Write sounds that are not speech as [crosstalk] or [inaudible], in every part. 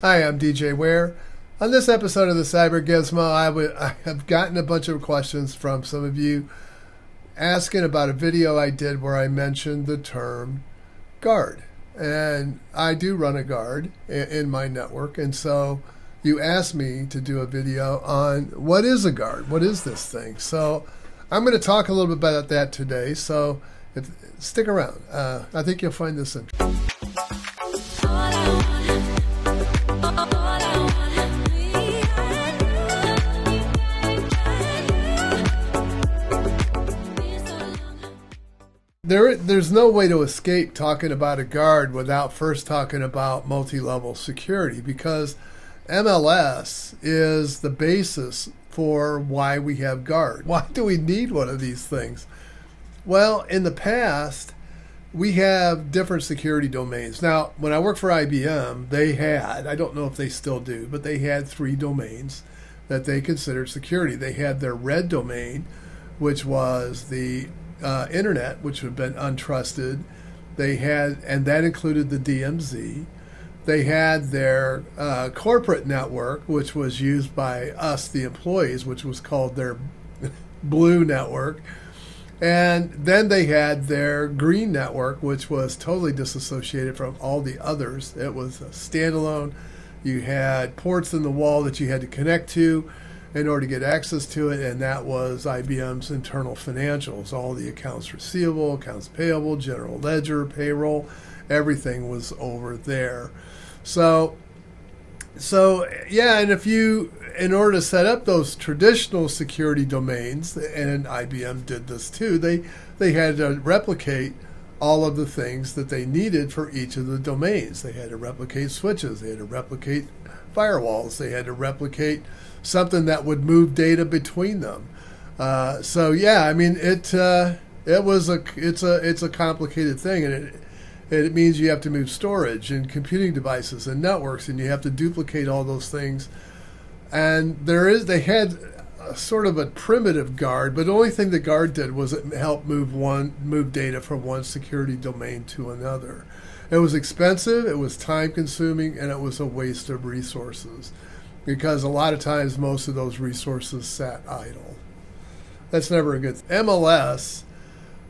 Hi, I'm DJ Ware. On this episode of the Cyber Gizmo, I, w- I have gotten a bunch of questions from some of you asking about a video I did where I mentioned the term guard. And I do run a guard in, in my network. And so you asked me to do a video on what is a guard? What is this thing? So I'm going to talk a little bit about that today. So if, stick around. Uh, I think you'll find this interesting. There there's no way to escape talking about a guard without first talking about multi-level security because MLS is the basis for why we have guard. Why do we need one of these things? Well, in the past, we have different security domains. Now, when I worked for IBM, they had, I don't know if they still do, but they had three domains that they considered security. They had their red domain, which was the uh, internet, which had been untrusted. They had, and that included the DMZ. They had their uh, corporate network, which was used by us, the employees, which was called their [laughs] blue network. And then they had their green network, which was totally disassociated from all the others. It was a standalone. You had ports in the wall that you had to connect to in order to get access to it, and that was IBM's internal financials. All the accounts receivable, accounts payable, general ledger, payroll, everything was over there. So, so yeah, and if you, in order to set up those traditional security domains, and IBM did this too, they they had to replicate all of the things that they needed for each of the domains. They had to replicate switches, they had to replicate firewalls, they had to replicate something that would move data between them. Uh, so yeah, I mean it. Uh, it was a it's a it's a complicated thing, and it it means you have to move storage and computing devices and networks, and you have to duplicate all those things. And there is they had sort of a primitive guard, but the only thing the guard did was it helped move one move data from one security domain to another. It was expensive, it was time consuming, and it was a waste of resources because a lot of times most of those resources sat idle. That's never a good thing. MLS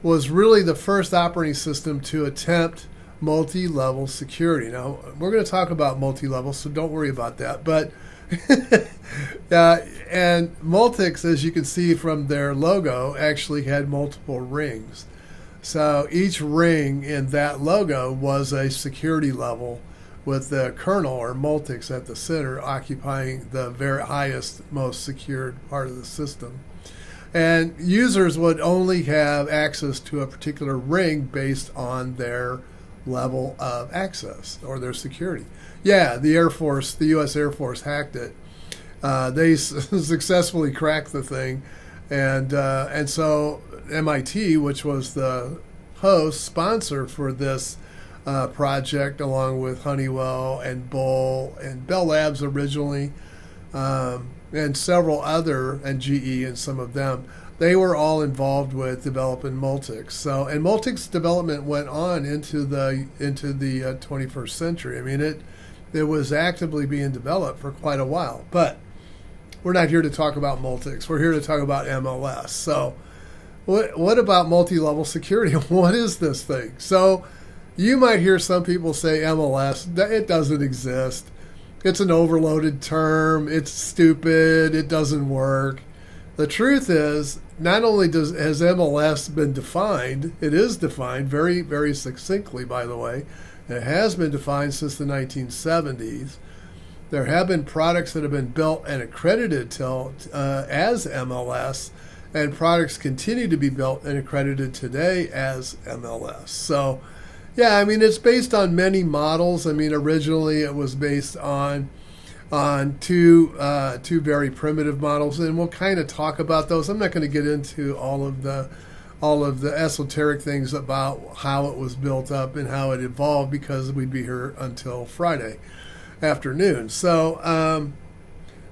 was really the first operating system to attempt multi level security. Now, we're going to talk about multi level, so don't worry about that. But, [laughs] uh, and Multics, as you can see from their logo, actually had multiple rings. So each ring in that logo was a security level with the kernel or multics at the center occupying the very highest, most secured part of the system. And users would only have access to a particular ring based on their level of access or their security. Yeah, the Air Force, the U.S. Air Force hacked it. Uh, they [laughs] successfully cracked the thing, and uh, and so MIT, which was the host sponsor for this uh, project along with Honeywell and Bull and Bell Labs originally, um, and several other, and GE and some of them. They were all involved with developing Multics. So, and Multics development went on into the into the uh, 21st century. I mean, it it was actively being developed for quite a while. But we're not here to talk about Multics. We're here to talk about MLS. So, what what about multi-level security? [laughs] What is this thing? So you might hear some people say MLS. It doesn't exist. It's an overloaded term. It's stupid. It doesn't work. The truth is, not only does has MLS been defined, it is defined very, very succinctly, by the way. It has been defined since the 1970s. There have been products that have been built and accredited uh, as MLS, and products continue to be built and accredited today as MLS. So yeah, I mean it's based on many models. I mean originally it was based on on two uh, two very primitive models, and we'll kind of talk about those. I'm not going to get into all of the all of the esoteric things about how it was built up and how it evolved because we'd be here until Friday afternoon. So. Um,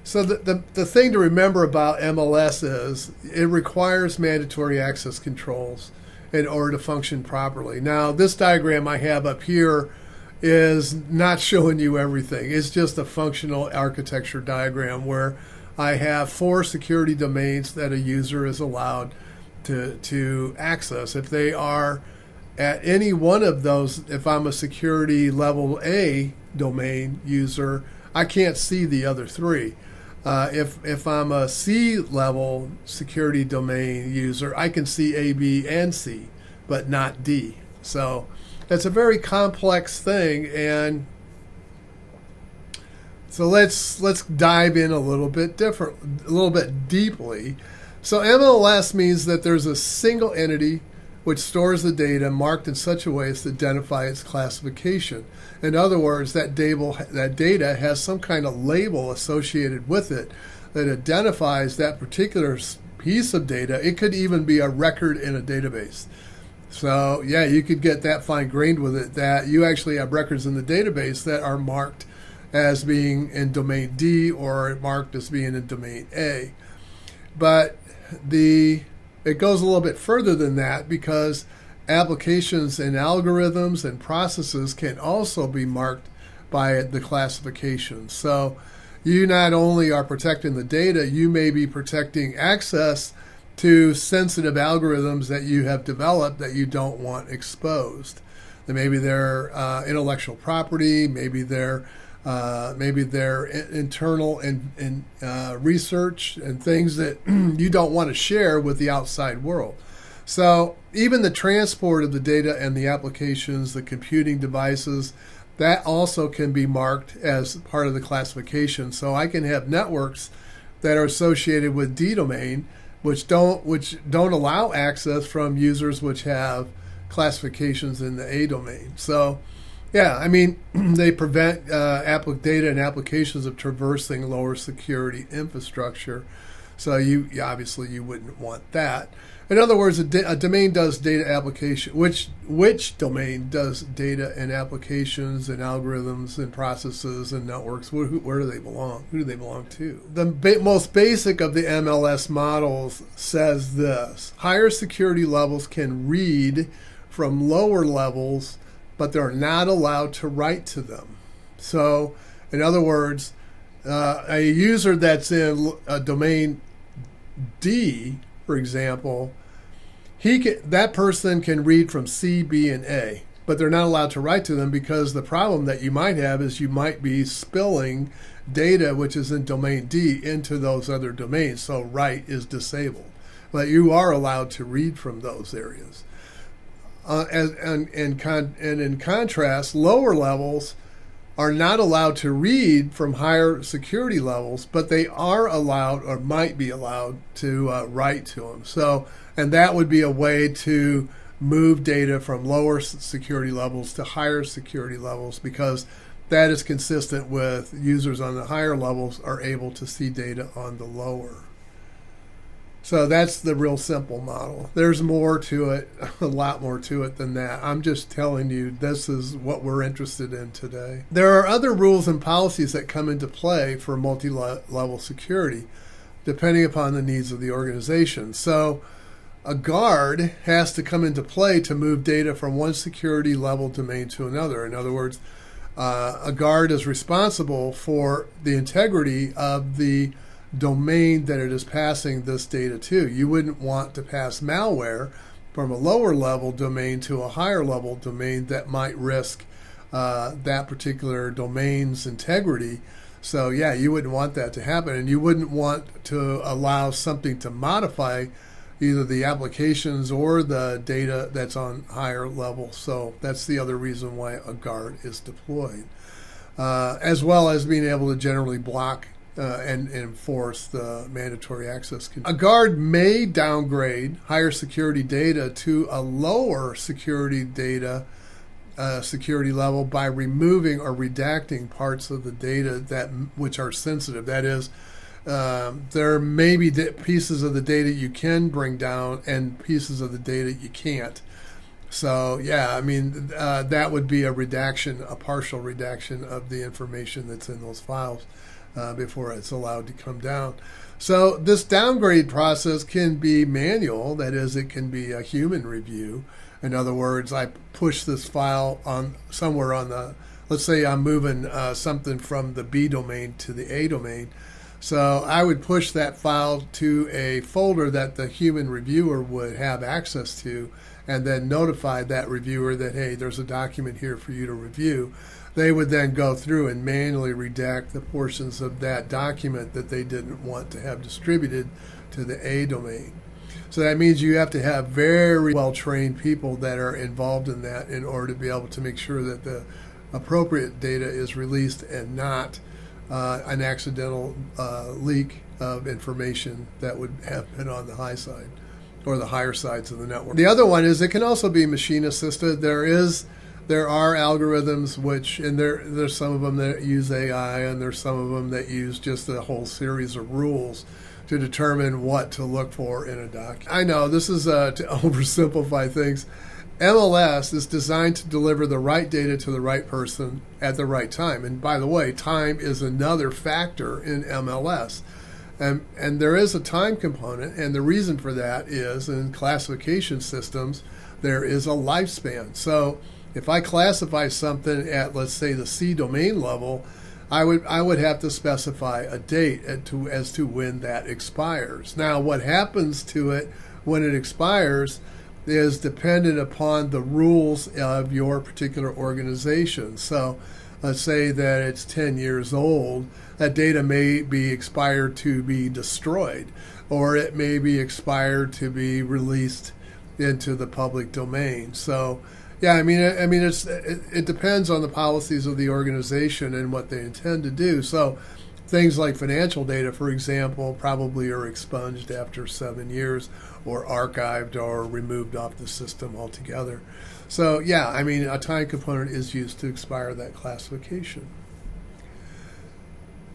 so the, the, the thing to remember about MLS is it requires mandatory access controls in order to function properly. Now, this diagram I have up here is not showing you everything. It's just a functional architecture diagram where I have four security domains that a user is allowed to, to access. If they are at any one of those, if I'm a security level A domain user, I can't see the other three. Uh, if if I'm a C level security domain user, I can see A, B, and C, but not D. So it's a very complex thing, and so let's let's dive in a little bit different, a little bit deeply. So MLS means that there's a single entity which stores the data marked in such a way as to identify its classification. In other words, that data, has some kind of label associated with it that identifies that particular piece of data. It could even be a record in a database. So, yeah, you could get that fine grained with it that you actually have records in the database that are marked as being in domain D or marked as being in domain A. But the it goes a little bit further than that because applications and algorithms and processes can also be marked by the classification. So you not only are protecting the data, you may be protecting access to sensitive algorithms that you have developed that you don't want exposed. maybe they're uh, intellectual property, maybe they're uh, maybe their internal and, and uh, research and things that [clears throat] you don't want to share with the outside world. So even the transport of the data and the applications, the computing devices, that also can be marked as part of the classification. So I can have networks that are associated with D domain, which don't which don't allow access from users which have classifications in the A domain. So yeah, I mean, [clears throat] they prevent uh, data and applications of traversing lower security infrastructure. So you, obviously you wouldn't want that. In other words, a, a, domain does data application. Which which domain does data and applications and algorithms and processes and networks? Where, who, where do they belong? Who do they belong to? The ba- most basic of the MLS models says this: higher security levels can read from lower levels but they're not allowed to write to them. So, in other words, uh, a user that's in a domain D, for example, he can, that person can read from C, B, and A, but they're not allowed to write to them because the problem that you might have is you might be spilling data which is in domain D into those other domains. So write is disabled, but you are allowed to read from those areas. Uh, and, and, and, con- and in contrast, lower levels are not allowed to read from higher security levels, but they are allowed or might be allowed to uh, write to them. So, and that would be a way to move data from lower security levels to higher security levels because that is consistent with users on the higher levels are able to see data on the lower. So that's the real simple model. There's more to it, [laughs] a lot more to it than that. I'm just telling you this is what we're interested in today. There are other rules and policies that come into play for multi level security, depending upon the needs of the organization. So a guard has to come into play to move data from one security level domain to another. In other words, uh, a guard is responsible for the integrity of the domain that it is passing this data to. You wouldn't want to pass malware from a lower level domain to a higher level domain that might risk uh, that particular domain's integrity. So, yeah, you wouldn't want that to happen. And you wouldn't want to allow something to modify either the applications or the data that's on higher level. So, that's the other reason why a guard is deployed. Uh, as well as being able to generally block uh, and, and, enforce the mandatory access. control. A guard may downgrade higher security data to a lower security data uh, security level by removing or redacting parts of the data that which are sensitive. That is, um, there may be pieces of the data you can bring down and pieces of the data you can't. So yeah, I mean uh, that would be a redaction, a partial redaction of the information that's in those files uh, before it's allowed to come down. So this downgrade process can be manual, that is, it can be a human review. In other words, I push this file on somewhere on the let's say I'm moving uh, something from the B domain to the A domain. So I would push that file to a folder that the human reviewer would have access to and then notify that reviewer that, hey, there's a document here for you to review. They would then go through and manually redact the portions of that document that they didn't want to have distributed to the A domain. So that means you have to have very well trained people that are involved in that in order to be able to make sure that the appropriate data is released and not uh, an accidental uh, leak of information that would have been on the high side or the higher sides of the network. The other one is it can also be machine assisted. There is there are algorithms which and there there's some of them that use AI and there's some of them that use just a whole series of rules to determine what to look for in a document. I know this is uh, to [laughs] oversimplify things. MLS is designed to deliver the right data to the right person at the right time. And by the way, time is another factor in MLS. And, and there is a time component, and the reason for that is in classification systems, there is a lifespan. So if I classify something at, let's say, the C domain level, I would I would have to specify a date to, as to when that expires. Now, what happens to it when it expires is dependent upon the rules of your particular organization. So, let's say that it's 10 years old, that data may be expired to be destroyed, or it may be expired to be released into the public domain. So, yeah, I mean, I mean, it's it, it depends on the policies of the organization and what they intend to do. So, things like financial data, for example, probably are expunged after seven years, or archived, or removed off the system altogether. So, yeah, I mean, a time component is used to expire that classification.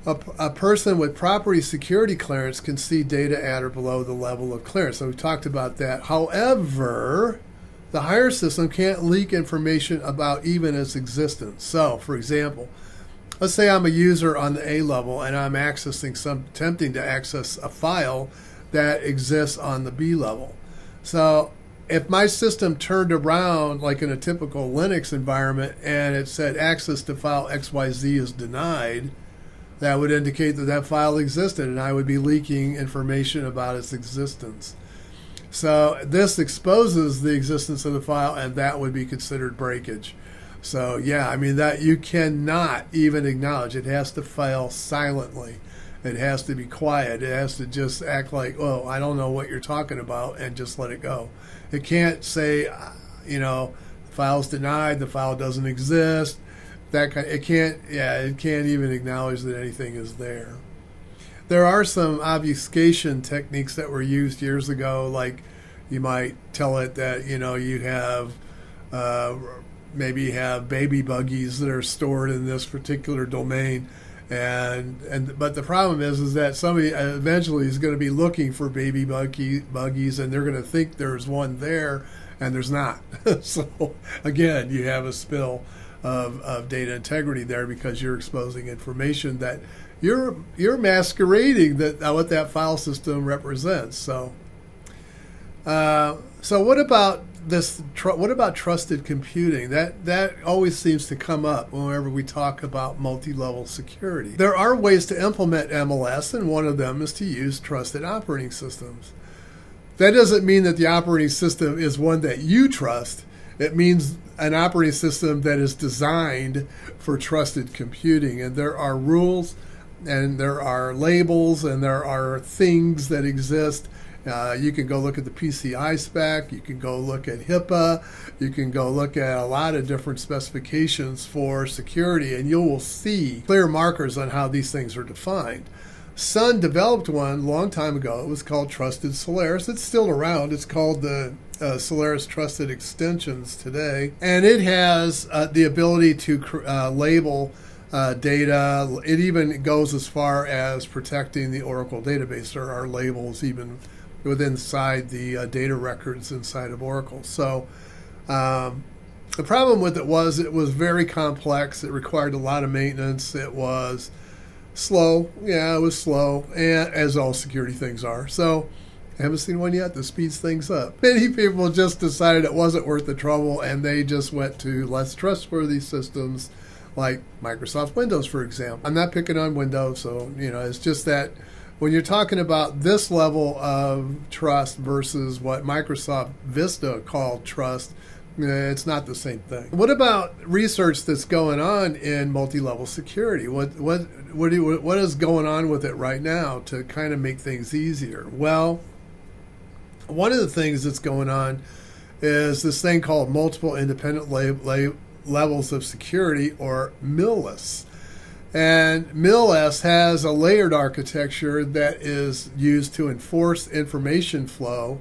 A, a, person with property security clearance can see data at or below the level of clearance. So we talked about that. However, the higher system can't leak information about even its existence. So, for example, let's say I'm a user on the A level and I'm accessing some attempting to access a file that exists on the B level. So, if my system turned around like in a typical Linux environment and it said access to file XYZ is denied, that would indicate that that file existed and I would be leaking information about its existence. So this exposes the existence of the file, and that would be considered breakage. So yeah, I mean that you cannot even acknowledge. It has to fail silently. It has to be quiet. It has to just act like, oh, I don't know what you're talking about, and just let it go. It can't say, uh, you know, the file's denied, the file doesn't exist. That kind. It can't. Yeah, it can't even acknowledge that anything is there there are some obfuscation techniques that were used years ago, like you might tell it that you know you have uh, maybe have baby buggies that are stored in this particular domain. And and but the problem is is that somebody eventually is going to be looking for baby buggy buggies and they're going to think there's one there and there's not. [laughs] So again you have a spill of, of data integrity there because you're exposing information that you're you're masquerading that what that file system represents. So, uh, so what about this? Tr- what about trusted computing? That that always seems to come up whenever we talk about multi-level security. There are ways to implement MLS, and one of them is to use trusted operating systems. That doesn't mean that the operating system is one that you trust. It means an operating system that is designed for trusted computing, and there are rules and there are labels and there are things that exist. Uh, you can go look at the PCI spec, you can go look at HIPAA, you can go look at a lot of different specifications for security, and you will see clear markers on how these things are defined. Sun developed one a long time ago. It was called Trusted Solaris. It's still around. It's called the uh, Solaris Trusted Extensions today. And it has uh, the ability to uh, label uh, data. It even goes as far as protecting the Oracle database. There are labels even within inside the uh, data records inside of Oracle. So um, the problem with it was it was very complex. It required a lot of maintenance. It was slow. Yeah, it was slow, and as all security things are. So Haven't seen one yet that speeds things up. Many people just decided it wasn't worth the trouble, and they just went to less trustworthy systems like Microsoft Windows, for example. I'm not picking on Windows, so you know, it's just that when you're talking about this level of trust versus what Microsoft Vista called trust, eh, it's not the same thing. What about research that's going on in multi-level security? What what what, do, what is going on with it right now to kind of make things easier? Well, one of the things that's going on is this thing called multiple independent levels of security or MILS. And MILS has a layered architecture that is used to enforce information flow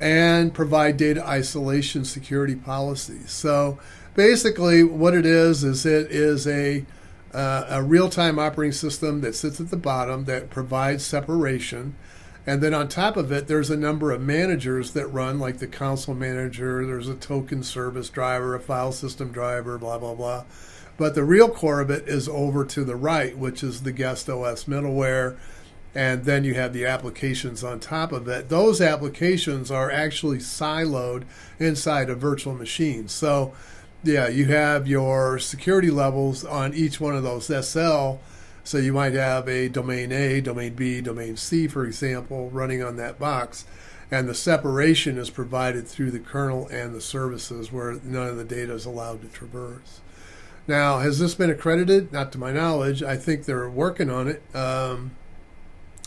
and provide data isolation security policies. So basically, what it is is it is a uh, a real-time operating system that sits at the bottom that provides separation and then on top of it, there's a number of managers that run, like the console manager, there's a token service driver, a file system driver, blah, blah, blah. But the real core of it is over to the right, which is the guest OS middleware. And then you have the applications on top of it. Those applications are actually siloed inside a virtual machine. So, yeah, you have your security levels on each one of those SL so you might have a domain A, domain B, domain C, for example, running on that box. And the separation is provided through the kernel and the services where none of the data is allowed to traverse. Now, has this been accredited? Not to my knowledge. I think they're working on it. Um,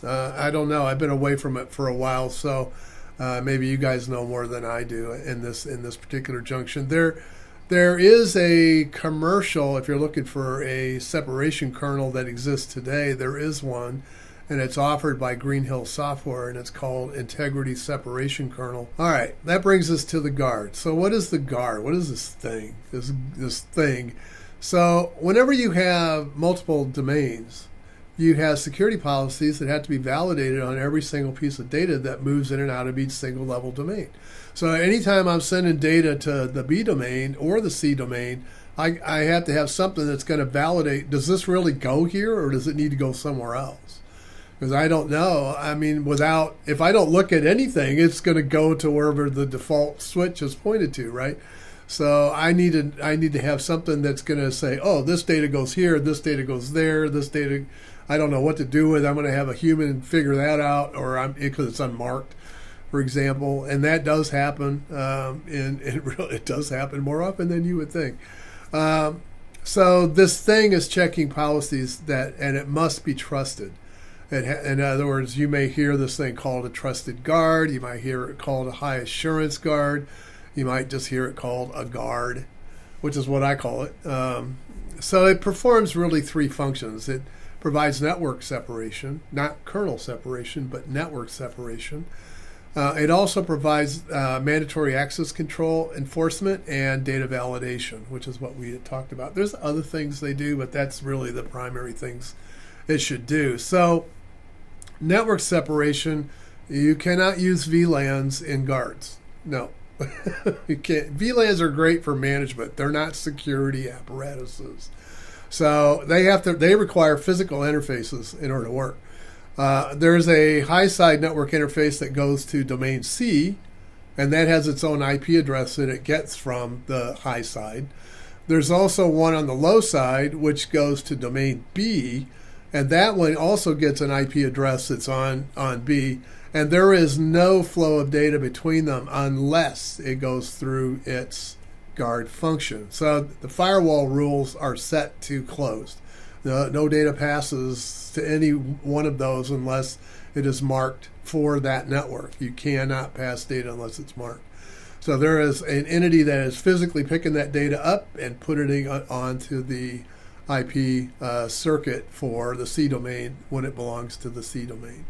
uh, I don't know. I've been away from it for a while, so uh, maybe you guys know more than I do in this in this particular junction. There, there is a commercial, if you're looking for a separation kernel that exists today, there is one, and it's offered by Greenhill Software, and it's called Integrity Separation Kernel. All right, that brings us to the guard. So, what is the guard? What is this thing? This, this thing. So, whenever you have multiple domains, you have security policies that have to be validated on every single piece of data that moves in and out of each single level domain. So anytime I'm sending data to the B domain or the C domain, I, I have to have something that's going to validate does this really go here or does it need to go somewhere else? Because I don't know. I mean, without, if I don't look at anything, it's going to go to wherever the default switch is pointed to, right? So I need to I need to have something that's going to say, oh, this data goes here, this data goes there, this data I don't know what to do with. I'm going to have a human figure that out, or I'm because it's unmarked for example, and that does happen. Um, and [laughs] it really it does happen more often than you would think. Um, so this thing is checking policies that, and it must be trusted. in other words, you may hear this thing called a trusted guard. You might hear it called a high assurance guard. You might just hear it called a guard, which is what I call it. Um, so it performs really three functions. It provides network separation, not kernel separation, but network separation. Uh, it also provides uh, mandatory access control enforcement and data validation, which is what we had talked about. There's other things they do, but that's really the primary things it should do. So, network separation, you cannot use VLANs in guards. No, [laughs] you can't. VLANs are great for management. They're not security apparatuses. So they have to. They require physical interfaces in order to work. Uh, there's a high side network interface that goes to domain C, and that has its own IP address that it gets from the high side. There's also one on the low side which goes to domain B, and that one also gets an IP address that's on, on B. And there is no flow of data between them unless it goes through its guard function. So the firewall rules are set to closed. No, no data passes to any one of those unless it is marked for that network. You cannot pass data unless it's marked. So there is an entity that is physically picking that data up and putting it onto the IP uh, circuit for the C domain when it belongs to the C domain.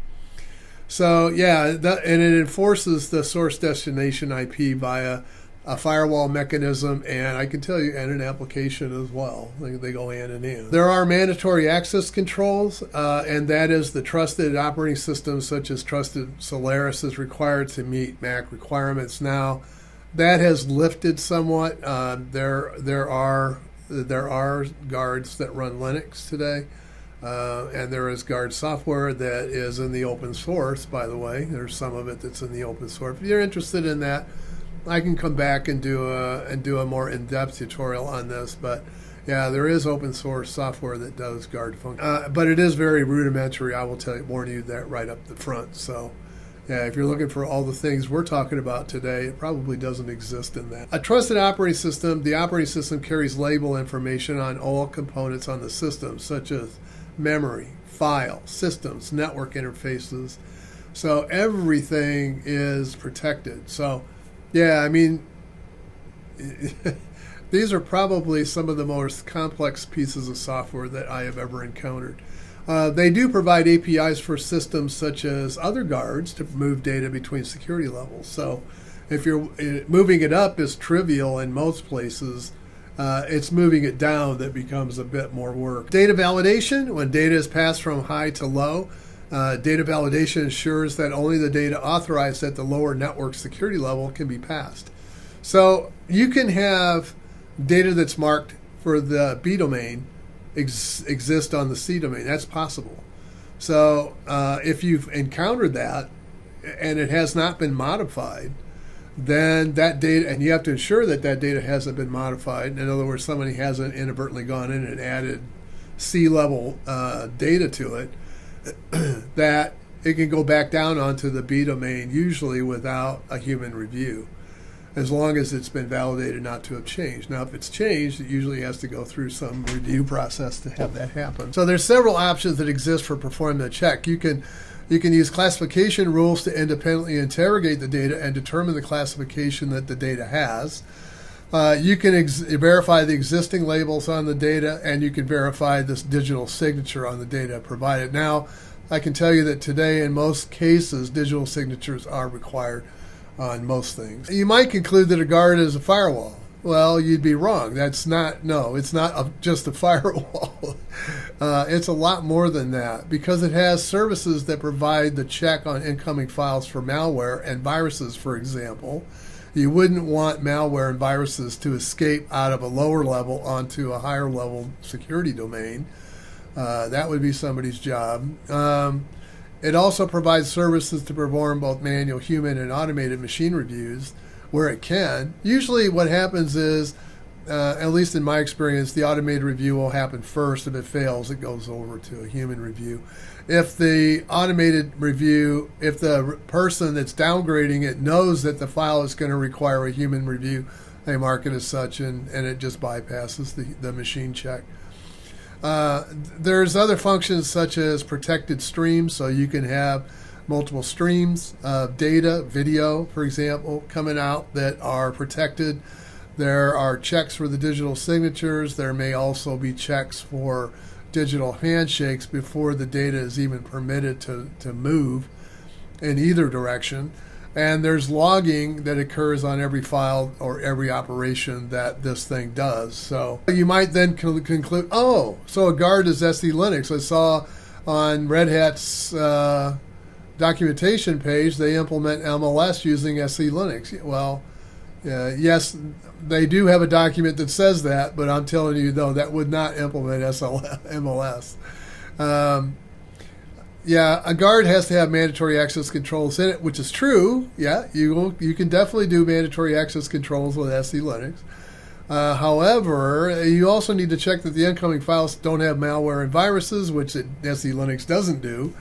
So yeah, that, and it enforces the source destination IP via a firewall mechanism, and I can tell you, and an application as well. They, they go hand in hand. There are mandatory access controls, uh, and that is the trusted operating systems such as Trusted Solaris is required to meet MAC requirements now. That has lifted somewhat. Uh, there, there are there are guards that run Linux today, uh, and there is guard software that is in the open source. By the way, there's some of it that's in the open source. If you're interested in that, I can come back and do a and do a more in-depth tutorial on this, but Yeah, there is open source software that does guard function, uh, but it is very rudimentary. I will tell you, warn you that right up the front. So, yeah, if you're looking for all the things we're talking about today, it probably doesn't exist in that. A trusted operating system, the operating system carries label information on all components on the system, such as memory, file, systems, network interfaces. So everything is protected. So, yeah, I mean, [laughs] these are probably some of the most complex pieces of software that I have ever encountered. Uh, they do provide APIs for systems such as other guards to move data between security levels. So, if you're uh, moving it up is trivial in most places, uh, it's moving it down that becomes a bit more work. Data validation, when data is passed from high to low, uh, data validation ensures that only the data authorized at the lower network security level can be passed. So you can have data that's marked for the B domain ex- exist on the C domain. That's possible. So uh, if you've encountered that and it has not been modified, then that data, and you have to ensure that that data hasn't been modified. In other words, somebody hasn't inadvertently gone in and added C level uh, data to it, [clears throat] that it can go back down onto the B domain, usually without a human review, as long as it's been validated not to have changed. Now, if it's changed, it usually has to go through some review process to have that happen. So there's several options that exist for performing the check. You can you can use classification rules to independently interrogate the data and determine the classification that the data has. Uh, you can ex- verify the existing labels on the data, and you can verify this digital signature on the data provided. Now, I can tell you that today, in most cases, digital signatures are required on most things. You might conclude that a guard is a firewall. Well, you'd be wrong. That's not, no, it's not a, just a [laughs] firewall. uh, it's a lot more than that because it has services that provide the check on incoming files for malware and viruses, for example. You wouldn't want malware and viruses to escape out of a lower level onto a higher level security domain. Uh, that would be somebody's job. Um, it also provides services to perform both manual, human, and automated machine reviews where it can. Usually, what happens is, uh, at least in my experience, the automated review will happen first. If it fails, it goes over to a human review. If the automated review, if the person that's downgrading it knows that the file is going to require a human review, they mark it as such and, and it just bypasses the, the machine check. Uh, there's other functions such as protected streams, so you can have multiple streams of data, video, for example, coming out that are protected. There are checks for the digital signatures. There may also be checks for digital handshakes before the data is even permitted to, to move in either direction. And there's logging that occurs on every file or every operation that this thing does. So you might then conclude, oh, so a guard is SE Linux. I saw on Red Hat's uh, documentation page they implement MLS using SE Linux. Well, uh, yes, they do have a document that says that, but I'm telling you, though, that would not implement SL- MLS. Um, yeah, a guard has to have mandatory access controls in it, which is true. Yeah, you will, you can definitely do mandatory access controls with SE Linux. Uh, however, you also need to check that the incoming files don't have malware and viruses, which it, SE Linux doesn't do.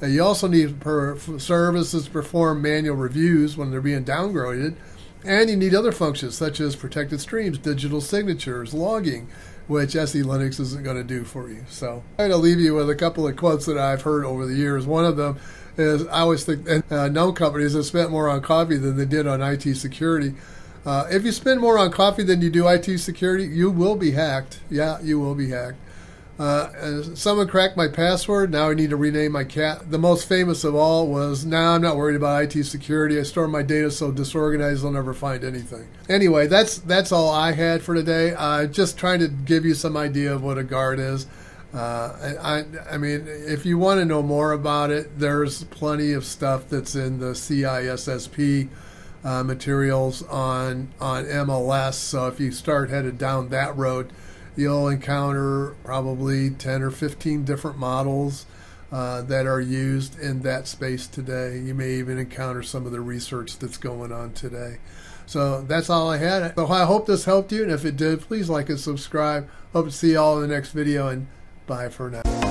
You also need per, services to perform manual reviews when they're being downgraded and you need other functions such as protected streams, digital signatures, logging, which SE Linux isn't going to do for you. So I'm going to leave you with a couple of quotes that I've heard over the years. One of them is I always think uh, no companies have spent more on coffee than they did on IT security. Uh, if you spend more on coffee than you do IT security, you will be hacked. Yeah, you will be hacked. Uh, someone cracked my password. Now I need to rename my cat. The most famous of all was now I'm not worried about IT security. I store my data so disorganized I'll never find anything. Anyway, that's that's all I had for today. Uh, just trying to give you some idea of what a guard is. Uh, I, I mean, if you want to know more about it, there's plenty of stuff that's in the CISSP uh, materials on on MLS. So if you start headed down that road you'll encounter probably 10 or 15 different models uh, that are used in that space today. You may even encounter some of the research that's going on today. So that's all I had. So I hope this helped you, and if it did, please like and subscribe. Hope to see you all in the next video, and bye for now.